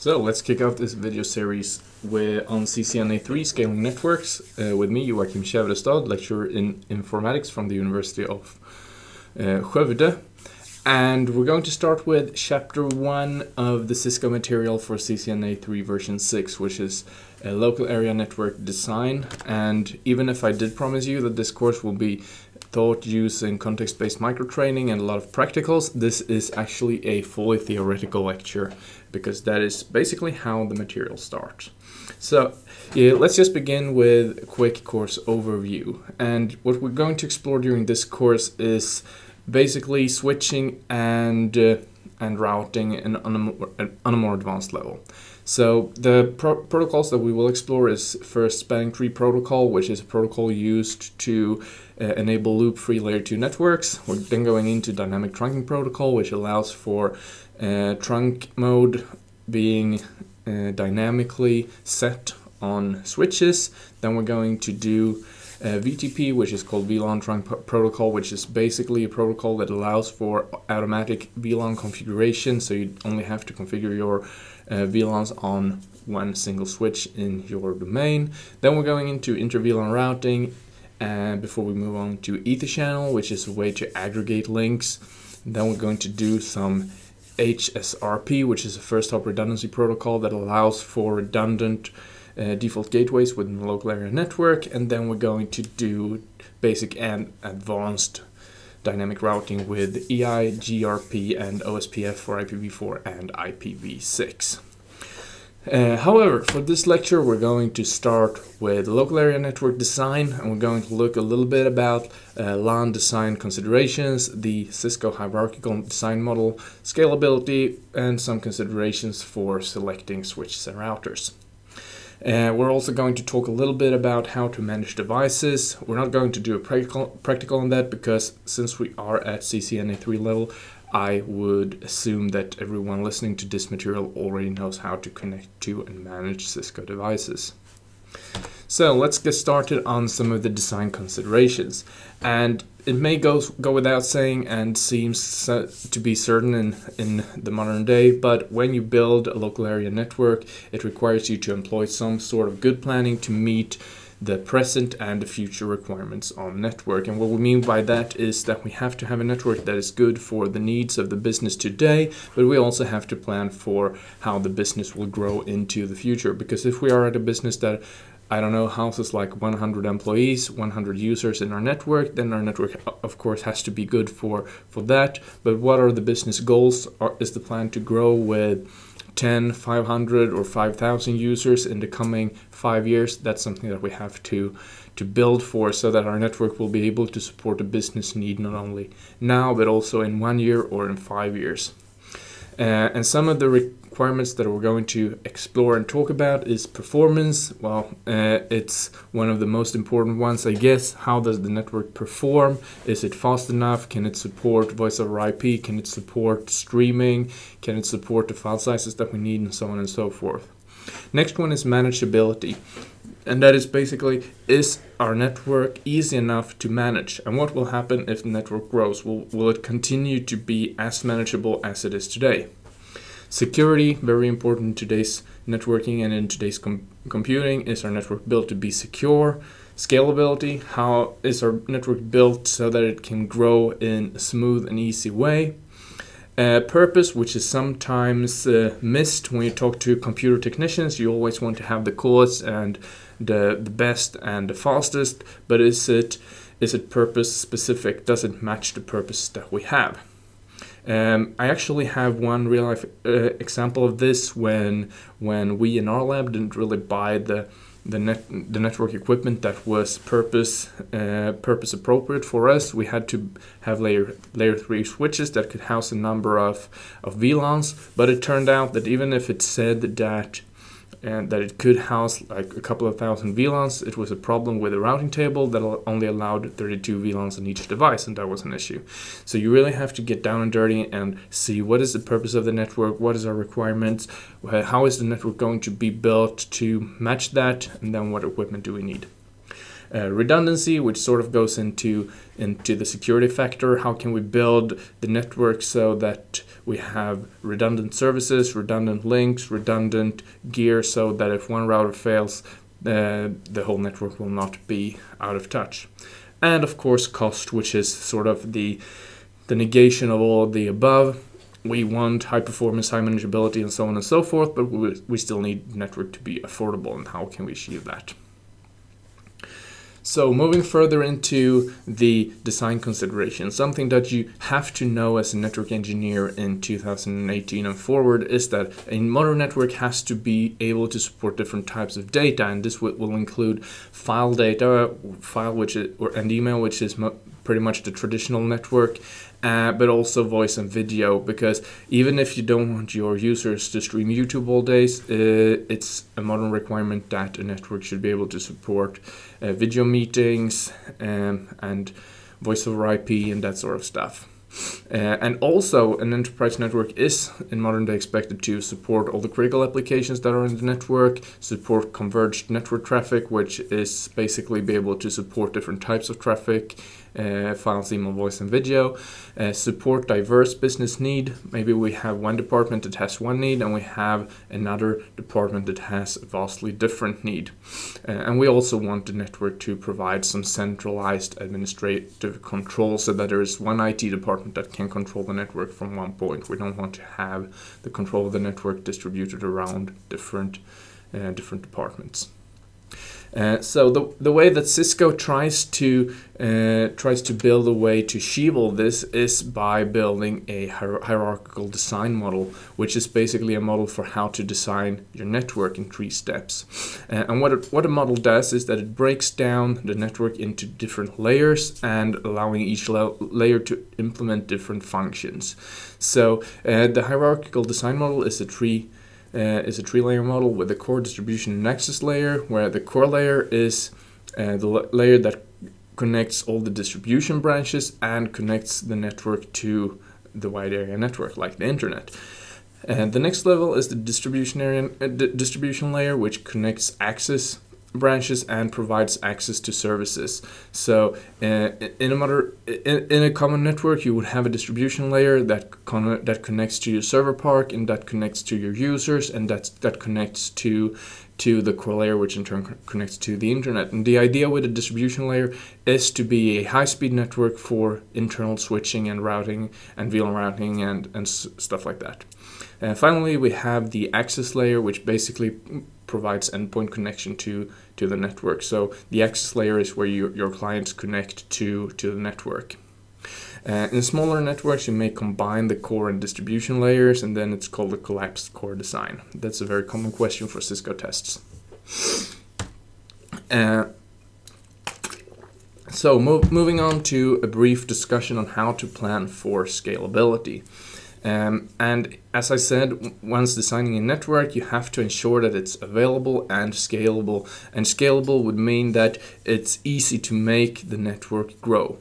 So let's kick off this video series with, on CCNA3 Scaling Networks uh, with me, Joakim Kävrestad, lecturer in informatics from the University of uh, Skövde. And we're going to start with chapter 1 of the Cisco material for CCNA3 version 6, which is a local area network design. And even if I did promise you that this course will be taught using context-based microtraining and a lot of practicals, this is actually a fully theoretical lecture because that is basically how the material starts. So yeah, let's just begin with a quick course overview. And what we're going to explore during this course is basically switching and uh, and routing and on a, more, on a more advanced level. So the pro protocols that we will explore is first spanning tree protocol, which is a protocol used to enable loop-free layer 2 networks. We're then going into dynamic trunking protocol, which allows for uh, trunk mode being uh, dynamically set on switches. Then we're going to do uh, VTP, which is called VLAN Trunk Protocol, which is basically a protocol that allows for automatic VLAN configuration. So you only have to configure your uh, VLANs on one single switch in your domain. Then we're going into inter-VLAN routing and before we move on to Ether channel, which is a way to aggregate links. Then we're going to do some HSRP, which is a first hop redundancy protocol that allows for redundant uh, default gateways within the local area network. And then we're going to do basic and advanced dynamic routing with EIGRP, and OSPF for IPv4 and IPv6. Uh, however, for this lecture, we're going to start with local area network design, and we're going to look a little bit about uh, LAN design considerations, the Cisco hierarchical design model, scalability, and some considerations for selecting switches and routers. Uh, we're also going to talk a little bit about how to manage devices. We're not going to do a practical, practical on that because since we are at CCNA3 level, I would assume that everyone listening to this material already knows how to connect to and manage Cisco devices. So let's get started on some of the design considerations. And it may go, go without saying and seems to be certain in, in the modern day, but when you build a local area network, it requires you to employ some sort of good planning to meet the present and the future requirements on network. And what we mean by that is that we have to have a network that is good for the needs of the business today, but we also have to plan for how the business will grow into the future. Because if we are at a business that I don't know, houses like 100 employees, 100 users in our network, then our network, of course, has to be good for, for that. But what are the business goals? Is the plan to grow with 10, 500 or 5,000 users in the coming five years, that's something that we have to, to build for so that our network will be able to support a business need not only now, but also in one year or in five years. Uh, and some of the requirements that we're going to explore and talk about is performance. Well, uh, it's one of the most important ones, I guess. How does the network perform? Is it fast enough? Can it support voice over IP? Can it support streaming? Can it support the file sizes that we need and so on and so forth? Next one is manageability. And that is basically, is our network easy enough to manage? And what will happen if the network grows? Will, will it continue to be as manageable as it is today? Security, very important in today's networking and in today's com computing. Is our network built to be secure? Scalability, how is our network built so that it can grow in a smooth and easy way? Uh, purpose, which is sometimes uh, missed when you talk to computer technicians. You always want to have the coolest and the, the best and the fastest, but is it is it purpose specific? Does it match the purpose that we have? Um, I actually have one real life uh, example of this when when we in our lab didn't really buy the the net the network equipment that was purpose uh, purpose appropriate for us. We had to have layer layer three switches that could house a number of of VLANs, but it turned out that even if it said that and that it could house like a couple of thousand VLANs. It was a problem with the routing table that only allowed 32 VLANs on each device, and that was an issue. So you really have to get down and dirty and see what is the purpose of the network, what is our requirements, how is the network going to be built to match that, and then what equipment do we need. Uh, redundancy, which sort of goes into into the security factor. How can we build the network so that we have redundant services, redundant links, redundant gear, so that if one router fails, uh, the whole network will not be out of touch. And of course, cost, which is sort of the the negation of all of the above. We want high performance, high manageability, and so on and so forth, but we, we still need network to be affordable. And how can we achieve that? So moving further into the design consideration, something that you have to know as a network engineer in 2018 and forward is that a modern network has to be able to support different types of data, and this will, include file data, file which is, or and email, which is pretty much the traditional network, uh, but also voice and video because even if you don't want your users to stream YouTube all days, uh, it's a modern requirement that a network should be able to support uh, video meetings um, and voice over IP and that sort of stuff. Uh, and also, an enterprise network is in modern day expected to support all the critical applications that are in the network, support converged network traffic, which is basically be able to support different types of traffic, uh, files, email, voice, and video. Uh, support diverse business need. Maybe we have one department that has one need, and we have another department that has a vastly different need. Uh, and we also want the network to provide some centralized administrative control so that there is one IT department that can control the network from one point. We don't want to have the control of the network distributed around different uh, different departments. Uh, so the, the way that Cisco tries to uh, tries to build a way to achieve all this is by building a hier hierarchical design model, which is basically a model for how to design your network in three steps. Uh, and what it, what a model does is that it breaks down the network into different layers and allowing each la layer to implement different functions. So uh, the hierarchical design model is a tree uh, is a tree layer model with the core distribution access layer, where the core layer is uh, the layer that connects all the distribution branches and connects the network to the wide area network, like the internet. And the next level is the distribution area, uh, distribution layer, which connects access branches and provides access to services. So uh, in a moder- in, in, a common network, you would have a distribution layer that con- that connects to your server park and that connects to your users and that that connects to to the core layer, which in turn connects to the internet. And the idea with a distribution layer is to be a high-speed network for internal switching and routing and VLAN routing and and s- stuff like that. And finally, we have the access layer, which basically provides endpoint connection to, to the network. So the access layer is where you, your clients connect to, to the network. Uh, in smaller networks, you may combine the core and distribution layers, and then it's called a collapsed core design. That's a very common question for Cisco tests. Uh, so, moving on to a brief discussion on how to plan for scalability. Um, and as I said, once designing a network, you have to ensure that it's available and scalable. And scalable would mean that it's easy to make the network grow.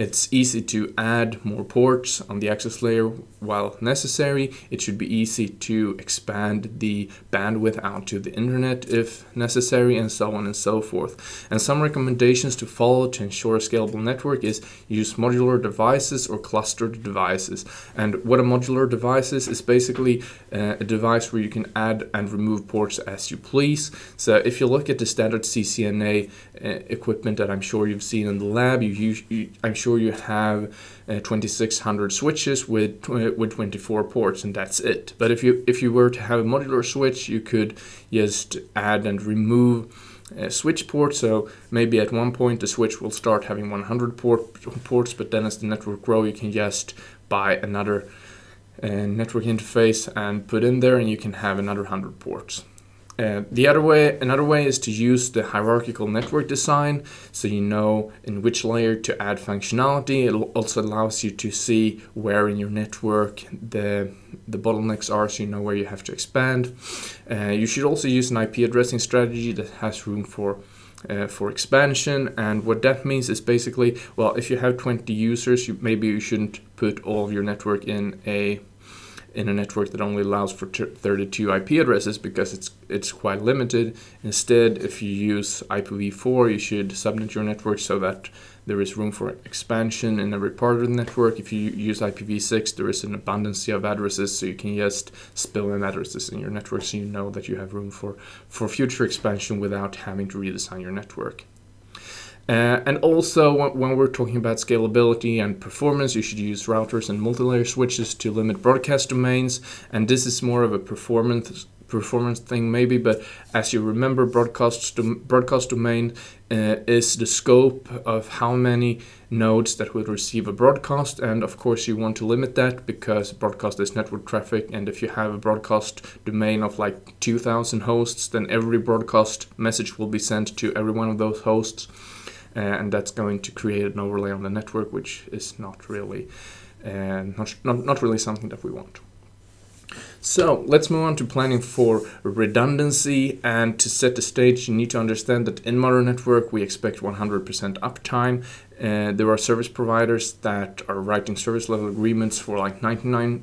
It's easy to add more ports on the access layer while necessary. It should be easy to expand the bandwidth out to the internet if necessary, and so on and so forth. And some recommendations to follow to ensure a scalable network is use modular devices or clustered devices. And what a modular device is, is basically uh, a device where you can add and remove ports as you please. So if you look at the standard CCNA uh, equipment that I'm sure you've seen in the lab, you, you I'm sure you have uh, 2600 switches with uh, with 24 ports and that's it. But if you if you were to have a modular switch, you could just add and remove uh, switch port. So maybe at one point the switch will start having 100 port ports, but then as the network grow, you can just buy another uh, network interface and put in there, and you can have another 100 ports. Uh, the other way, another way is to use the hierarchical network design, so you know in which layer to add functionality. It also allows you to see where in your network the the bottlenecks are, so you know where you have to expand. Uh, you should also use an IP addressing strategy that has room for uh, for expansion. And what that means is basically, well, if you have 20 users, you, maybe you shouldn't put all of your network in a in a network that only allows for 32 IP addresses because it's it's quite limited. Instead, if you use IPv4, you should subnet your network so that there is room for expansion in every part of the network. If you use IPv6, there is an abundance of addresses, so you can just spill in addresses in your network so you know that you have room for, for future expansion without having to redesign your network. Uh, and also, when we're talking about scalability and performance, you should use routers and multi-layer switches to limit broadcast domains. And this is more of a performance performance thing maybe but as you remember broadcast broadcast domain uh, is the scope of how many nodes that will receive a broadcast. And of course you want to limit that because broadcast is network traffic. And if you have a broadcast domain of like 2000 hosts then every broadcast message will be sent to every one of those hosts and that's going to create an overlay on the network, which is not really uh, not, not, not really something that we want. So let's move on to planning for redundancy and to set the stage you need to understand that in modern network we expect 100% uptime. Uh, there are service providers that are writing service level agreements for like 99.9%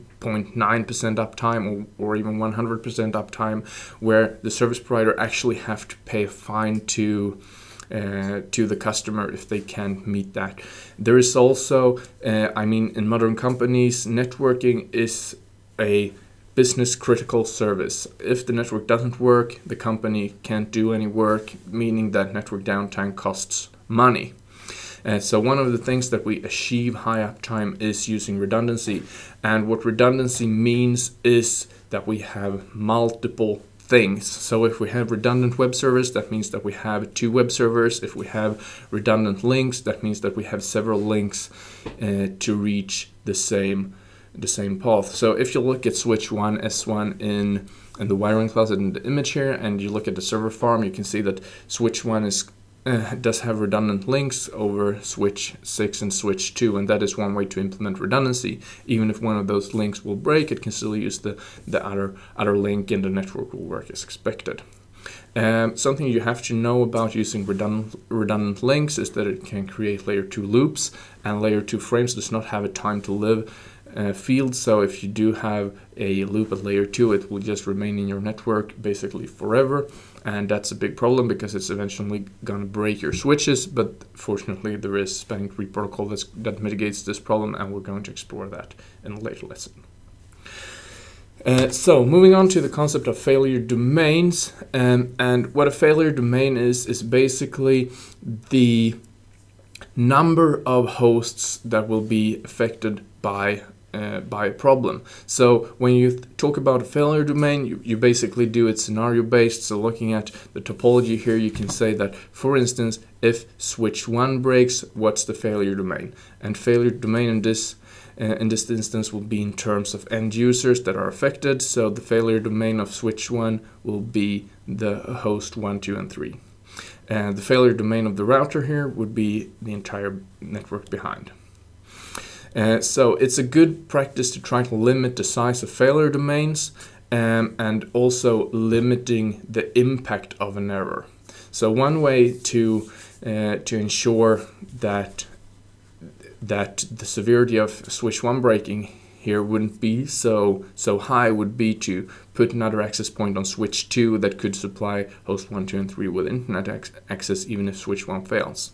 uptime or, or even 100% uptime where the service provider actually have to pay a fine to uh, to the customer if they can't meet that. There is also, uh, I mean, in modern companies, networking is a business critical service. If the network doesn't work, the company can't do any work, meaning that network downtime costs money. Uh, so one of the things that we achieve high uptime is using redundancy. And what redundancy means is that we have multiple things. So if we have redundant web servers, that means that we have two web servers. If we have redundant links, that means that we have several links uh, to reach the same the same path. So if you look at switch 1, S1 in, in the wiring closet in the image here, and you look at the server farm, you can see that switch 1 is uh, does have redundant links over switch 6 and switch 2 and that is one way to implement redundancy even if one of those links will break it can still use the, the other, other link and the network will work as expected. Um, something you have to know about using redundant, redundant links is that it can create layer 2 loops and layer 2 frames does not have a time to live uh, field. So if you do have a loop at layer 2, it will just remain in your network basically forever. And that's a big problem because it's eventually going to break your switches. But fortunately, there is spanning tree protocol that's, that mitigates this problem, and we're going to explore that in a later lesson. Uh, so moving on to the concept of failure domains um, and what a failure domain is is basically the number of hosts that will be affected by uh, by a problem. So when you talk about a failure domain, you, you basically do it scenario based. So looking at the topology here, you can say that, for instance, if switch 1 breaks, what's the failure domain? And failure domain in this uh, in this instance will be in terms of end users that are affected. So the failure domain of switch 1 will be the host 1, 2, and 3. And the failure domain of the router here would be the entire network behind. Uh, so it's a good practice to try to limit the size of failure domains um, and also limiting the impact of an error. So one way to uh, to ensure that that the severity of switch one breaking here wouldn't be so so high would be to put another access point on switch 2 that could supply host 1, 2, and 3 with internet access even if switch 1 fails.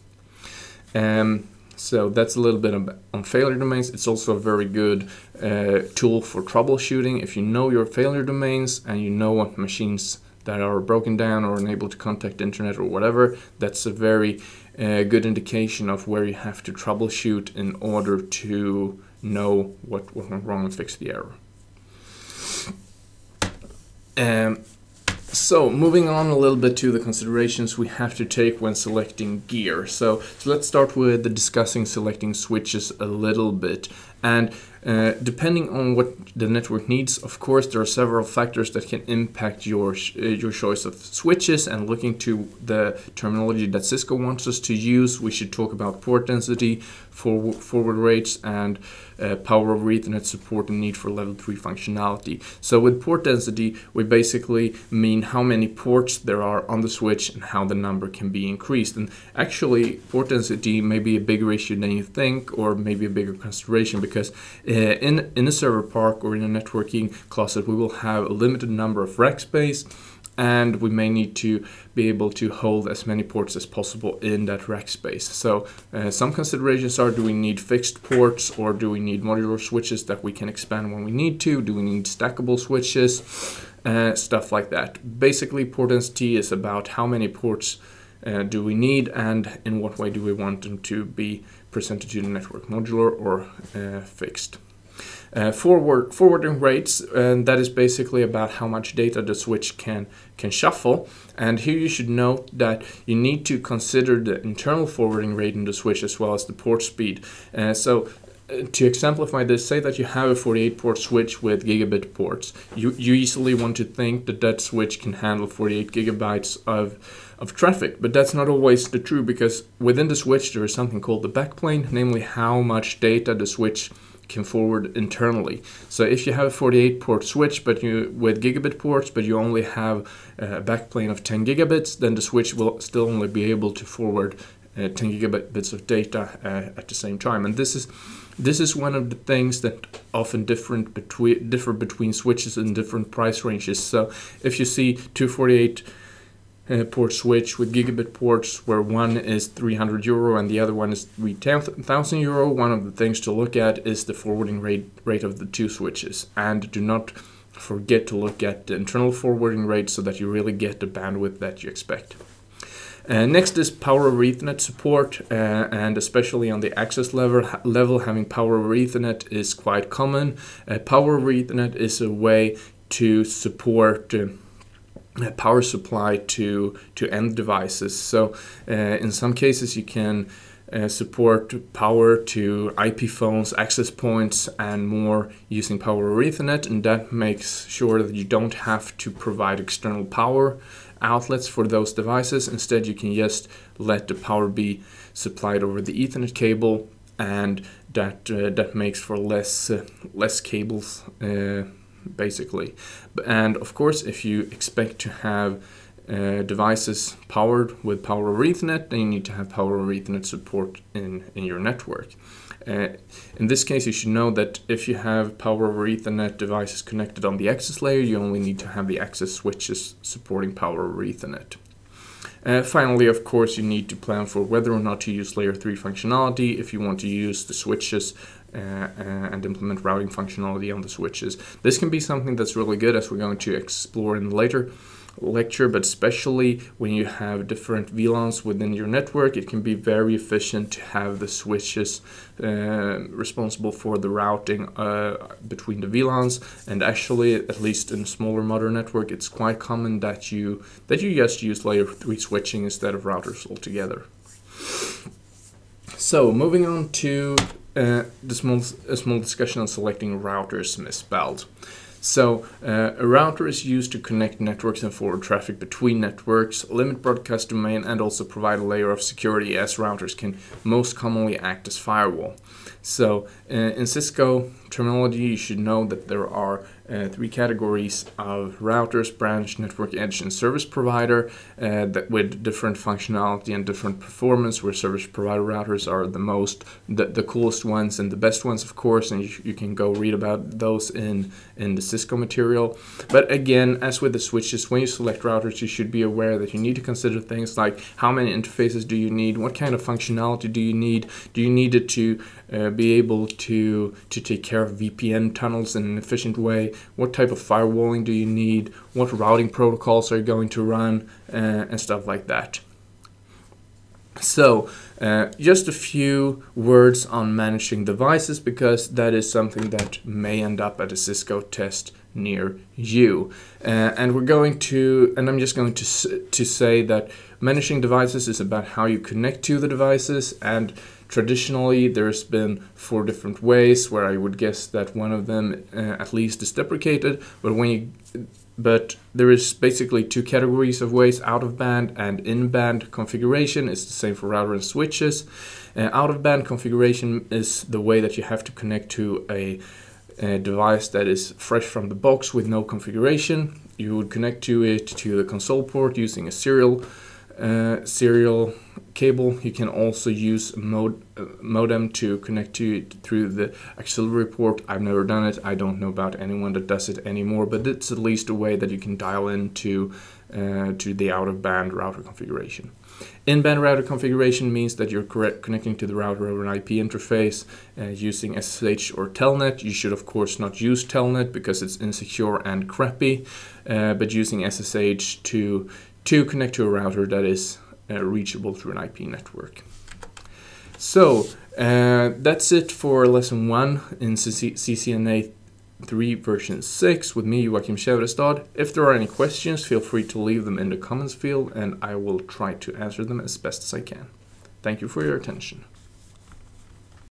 Um, so that's a little bit on failure domains. It's also a very good uh, tool for troubleshooting. If you know your failure domains and you know what machines that are broken down or unable to contact internet or whatever, that's a very uh, good indication of where you have to troubleshoot in order to know what, went wrong and fix the error. Um, so moving on a little bit to the considerations we have to take when selecting gear. So, so let's start with the discussing selecting switches a little bit. And uh, depending on what the network needs, of course, there are several factors that can impact your uh, your choice of switches. And looking to the terminology that Cisco wants us to use, we should talk about port density, forward, forward rates, and uh, power over Ethernet support and need for level 3 functionality. So with port density, we basically mean how many ports there are on the switch and how the number can be increased. And actually, port density may be a bigger issue than you think, or maybe a bigger consideration because uh, in, in a server park or in a networking closet, we will have a limited number of rack space and we may need to be able to hold as many ports as possible in that rack space. So uh, some considerations are do we need fixed ports or do we need modular switches that we can expand when we need to? Do we need stackable switches? Uh, stuff like that. Basically port density is about how many ports uh, do we need and in what way do we want them to be presented to the network, modular or uh, fixed. Uh, forward forwarding rates, and that is basically about how much data the switch can can shuffle. And here you should note that you need to consider the internal forwarding rate in the switch as well as the port speed. Uh, so uh, to exemplify this, say that you have a 48 port switch with gigabit ports. You, you easily want to think that that switch can handle 48 gigabytes of, of traffic, but that's not always the true because within the switch there is something called the backplane, namely how much data the switch can forward internally. So if you have a 48 port switch but you with gigabit ports but you only have a backplane of 10 gigabits then the switch will still only be able to forward uh, 10 gigabits of data uh, at the same time and this is this is one of the things that often different between differ between switches in different price ranges so if you see 248 uh, port switch with gigabit ports where one is 300 euro and the other one is 3000 euro. One of the things to look at is the forwarding rate rate of the two switches. And do not forget to look at the internal forwarding rate so that you really get the bandwidth that you expect. Uh, next is power over Ethernet support, uh, and especially on the access level, level having power over Ethernet is quite common. Uh, power over Ethernet is a way to support uh, power supply to to end devices. So uh, in some cases you can uh, support power to IP phones, access points, and more using power over Ethernet, and that makes sure that you don't have to provide external power outlets for those devices. Instead, you can just let the power be supplied over the Ethernet cable, and that uh, that makes for less uh, less cables uh, basically. And of course, if you expect to have uh, devices powered with power over Ethernet, then you need to have power over Ethernet support in, in your network. Uh, in this case, you should know that if you have power over Ethernet devices connected on the access layer, you only need to have the access switches supporting power over Ethernet. Uh, finally, of course, you need to plan for whether or not to use layer 3 functionality if you want to use the switches and implement routing functionality on the switches. This can be something that's really good as we're going to explore in later lecture, but especially when you have different VLANs within your network, it can be very efficient to have the switches uh, responsible for the routing uh, between the VLANs. And actually, at least in smaller modern network, it's quite common that you that you just use layer three switching instead of routers altogether. So moving on to uh, the small, a small discussion on selecting routers misspelled. So uh, a router is used to connect networks and forward traffic between networks, limit broadcast domain, and also provide a layer of security as routers can most commonly act as firewall. So uh, in Cisco terminology, you should know that there are uh, three categories of routers, branch, network edge, and service provider uh, that with different functionality and different performance, where service provider routers are the most, the, the coolest ones and the best ones, of course, and you, you can go read about those in, in the Cisco material. But again, as with the switches, when you select routers, you should be aware that you need to consider things like how many interfaces do you need, what kind of functionality do you need, do you need it to uh, be able to, to take care of VPN tunnels in an efficient way, what type of firewalling do you need, what routing protocols are you going to run, uh, and stuff like that. So, uh, just a few words on managing devices because that is something that may end up at a Cisco test near you. Uh, and we're going to, and I'm just going to, to say that managing devices is about how you connect to the devices and Traditionally, there's been four different ways where I would guess that one of them uh, at least is deprecated, but when you but there is basically two categories of ways out of band and in band configuration it's the same for router and switches uh, out of band configuration is the way that you have to connect to a, a, device that is fresh from the box with no configuration. You would connect to it to the console port using a serial uh, serial cable. You can also use mod, modem to connect to it through the auxiliary port. I've never done it. I don't know about anyone that does it anymore, but it's at least a way that you can dial into uh, to the out of band router configuration. In-band router configuration means that you're connecting to the router over an IP interface uh, using SSH or Telnet. You should of course not use Telnet because it's insecure and crappy, uh, but using SSH to to connect to a router that is reachable through an IP network. So uh, that's it for lesson one in CCNA 3 version 6 with me Joakim Kävrestad. If there are any questions feel free to leave them in the comments field and I will try to answer them as best as I can. Thank you for your attention.